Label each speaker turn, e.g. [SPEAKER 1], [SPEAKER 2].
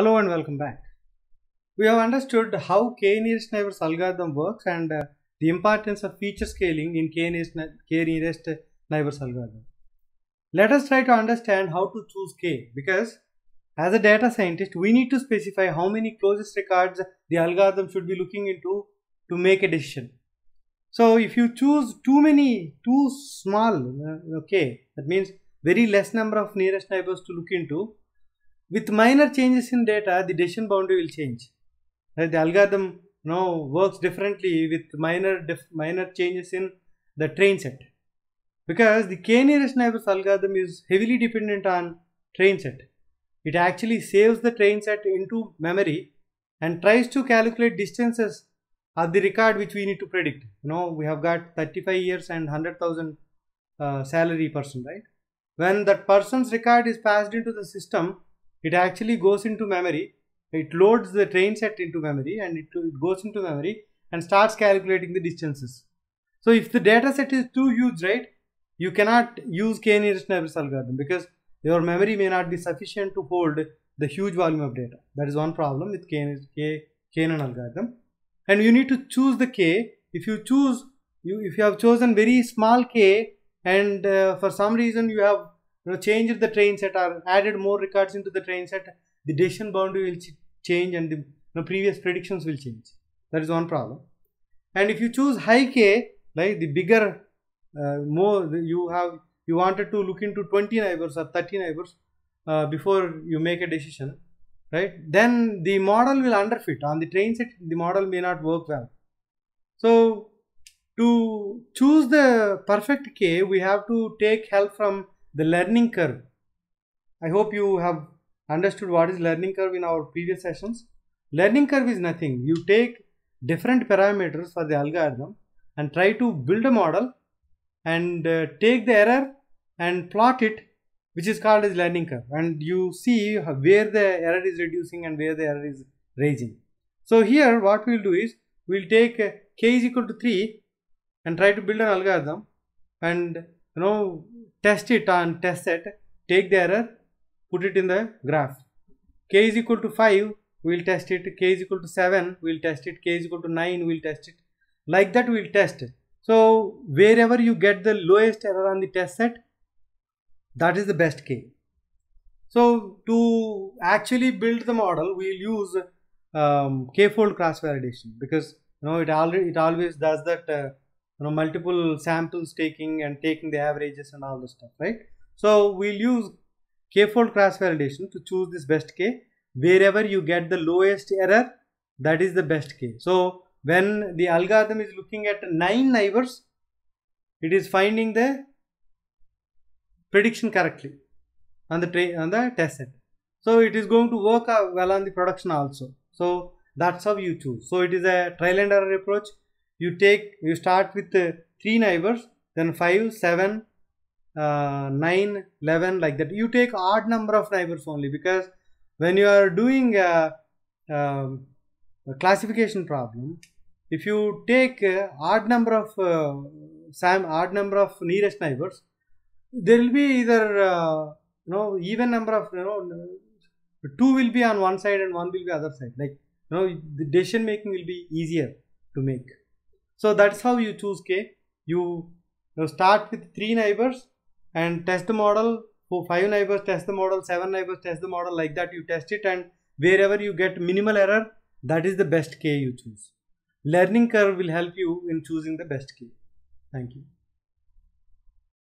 [SPEAKER 1] Hello and welcome back. We have understood how k-nearest neighbors algorithm works and uh, the importance of feature scaling in k-nearest, k-nearest neighbors algorithm. Let us try to understand how to choose k because as a data scientist we need to specify how many closest records the algorithm should be looking into to make a decision. So if you choose too many, too small, uh, okay, that means very less number of nearest neighbors to look into, with minor changes in data, the decision boundary will change. The algorithm know, works differently with minor minor changes in the train set. Because the k nearest neighbors algorithm is heavily dependent on train set. It actually saves the train set into memory and tries to calculate distances of the record which we need to predict. You know, we have got 35 years and 100,000 uh, salary person, right? When that person's record is passed into the system, it actually goes into memory. It loads the train set into memory and it, it goes into memory and starts calculating the distances. So if the data set is too huge right you cannot use k nearest neighbors algorithm because your memory may not be sufficient to hold the huge volume of data. That is one problem with k, k knn algorithm. And you need to choose the k. If you choose you if you have chosen very small k and uh, for some reason you have you know, changed the train set or added more records into the train set, the decision boundary will ch change and the you know, previous predictions will change. That is one problem. And if you choose high k, like the bigger, uh, more you have, you wanted to look into 20 neighbors or 30 neighbors uh, before you make a decision, right? Then the model will underfit. On the train set, the model may not work well. So to choose the perfect k, we have to take help from the learning curve. I hope you have understood what is learning curve in our previous sessions. Learning curve is nothing. You take different parameters for the algorithm and try to build a model and uh, take the error and plot it which is called as learning curve and you see where the error is reducing and where the error is raising. So here what we will do is we will take uh, k is equal to 3 and try to build an algorithm and you know test it on test set, take the error, put it in the graph. k is equal to 5, we will test it, k is equal to 7, we will test it, k is equal to 9, we will test it. Like that we will test. So wherever you get the lowest error on the test set, that is the best k. So to actually build the model, we will use um, k-fold cross validation because you know it already it always does that uh, you know multiple samples taking and taking the averages and all the stuff right? So we'll use k-fold cross validation to choose this best k. Wherever you get the lowest error that is the best k. So when the algorithm is looking at nine neighbors it is finding the prediction correctly on the train on the test set. So it is going to work well on the production also. So that's how you choose. So it is a trial and error approach you take you start with uh, three neighbors then 5 7 uh, 9 11 like that. You take odd number of neighbors only because when you are doing a, a, a classification problem if you take uh, odd number of uh, odd number of nearest neighbors there will be either uh, you know even number of you know two will be on one side and one will be other side. Like you know the decision making will be easier to make so that's how you choose K. You, start with three neighbors and test the model. For five neighbors, test the model. Seven neighbors, test the model. Like that, you test it, and wherever you get minimal error, that is the best K you choose. Learning curve will help you in choosing the best K. Thank you.